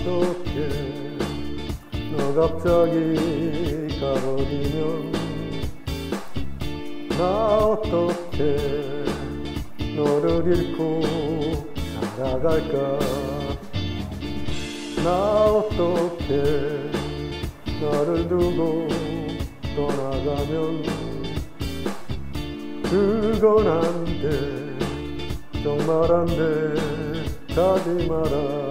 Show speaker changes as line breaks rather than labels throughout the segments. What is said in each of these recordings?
어떻게 너 갑자기 가버리면 나 어떻게 너를 잃고 살아갈까? 나 어떻게 너를 두고 떠나가면 그건 안돼. 정말 안돼. 가지 마라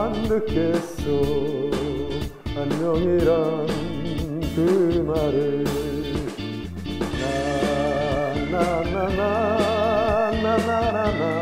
안 듣겠소. 안녕이란 그 말을. 나나나나나나나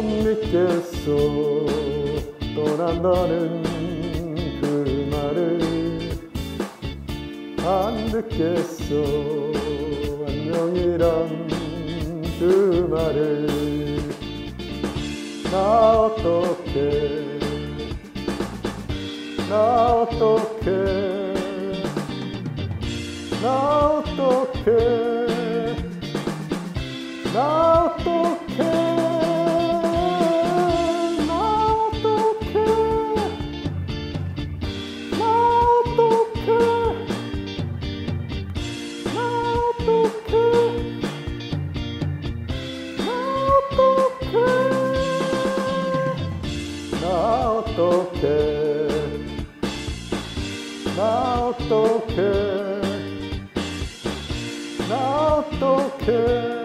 못 믿겠어 떠난다는 그 말을 안 듣겠어 안녕이란 그 말을 나 어떻게 나 어떻게 解けなお解けなお解け